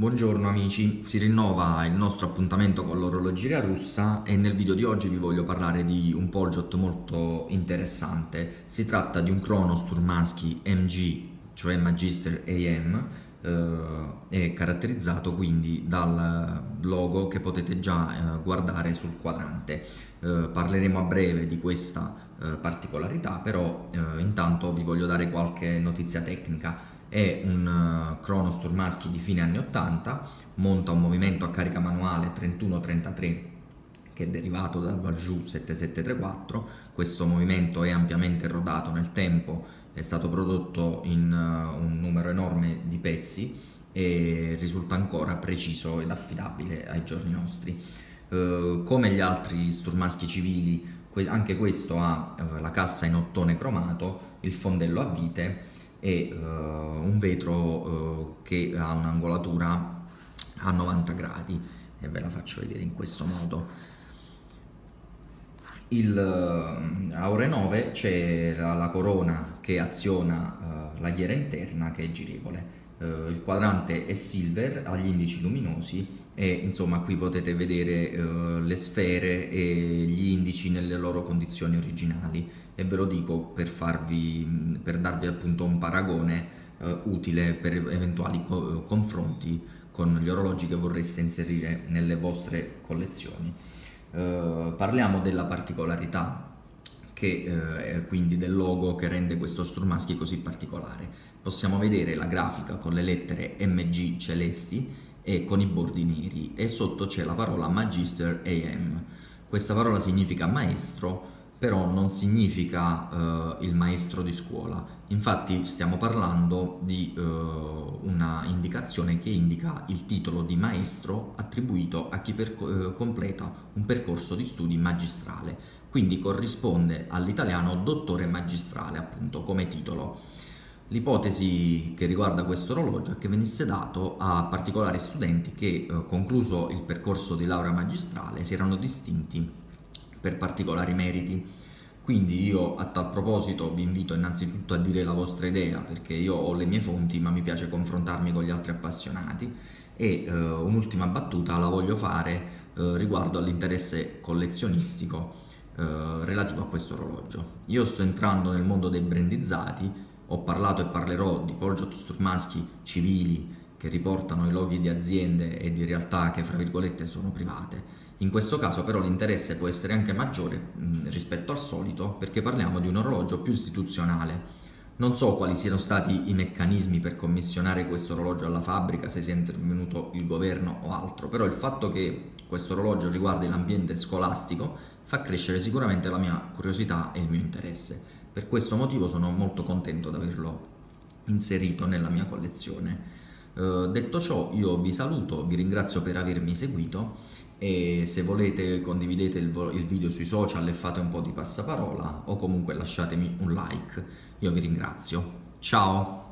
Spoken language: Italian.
Buongiorno amici, si rinnova il nostro appuntamento con l'orologeria russa e nel video di oggi vi voglio parlare di un Poljot molto interessante. Si tratta di un Kronos Turmansky MG, cioè Magister AM, è caratterizzato quindi dal logo che potete già eh, guardare sul quadrante. Eh, parleremo a breve di questa eh, particolarità, però eh, intanto vi voglio dare qualche notizia tecnica è un Kronos Turmaschi di fine anni 80, monta un movimento a carica manuale 31-33 che è derivato dal Valjoux 7734, questo movimento è ampiamente rodato nel tempo, è stato prodotto in uh, un numero enorme di pezzi e risulta ancora preciso ed affidabile ai giorni nostri. Uh, come gli altri Sturmaschi civili, anche questo ha uh, la cassa in ottone cromato, il fondello a vite e un vetro che ha un'angolatura a 90 gradi e ve la faccio vedere in questo modo il uh, Aure 9 c'è la, la, corona che aziona uh, la ghiera interna che è girevole uh, il quadrante è silver ha gli indici luminosi e insomma qui potete vedere le sfere e gli indici nelle loro condizioni originali e ve lo dico per, farvi, per darvi appunto un paragone eh, utile per eventuali co confronti con gli orologi che vorreste inserire nelle vostre collezioni. Eh, parliamo della particolarità che eh, quindi del logo che rende questo Sturmaschi così particolare. Possiamo vedere la grafica con le lettere MG celesti e con i bordi neri e sotto c'è la parola Magister AM. Questa parola significa maestro però non significa uh, il maestro di scuola. Infatti stiamo parlando di uh, una indicazione che indica il titolo di maestro attribuito a chi uh, completa un percorso di studi magistrale, quindi corrisponde all'italiano dottore magistrale appunto come titolo. L'ipotesi che riguarda questo orologio è che venisse dato a particolari studenti che, concluso il percorso di laurea magistrale, si erano distinti per particolari meriti. Quindi io a tal proposito vi invito innanzitutto a dire la vostra idea perché io ho le mie fonti ma mi piace confrontarmi con gli altri appassionati e eh, un'ultima battuta la voglio fare eh, riguardo all'interesse collezionistico eh, relativo a questo orologio. Io sto entrando nel mondo dei brandizzati, ho parlato e parlerò di Poljot Sturmaschi civili che riportano i loghi di aziende e di realtà che fra virgolette sono private in questo caso però l'interesse può essere anche maggiore mh, rispetto al solito perché parliamo di un orologio più istituzionale. Non so quali siano stati i meccanismi per commissionare questo orologio alla fabbrica, se sia intervenuto il governo o altro, però il fatto che questo orologio riguardi l'ambiente scolastico fa crescere sicuramente la mia curiosità e il mio interesse. Per questo motivo sono molto contento di averlo inserito nella mia collezione. Uh, detto ciò io vi saluto, vi ringrazio per avermi seguito e se volete condividete il, il, video sui social e fate un po' di passaparola o comunque lasciatemi un like. Io vi ringrazio. Ciao!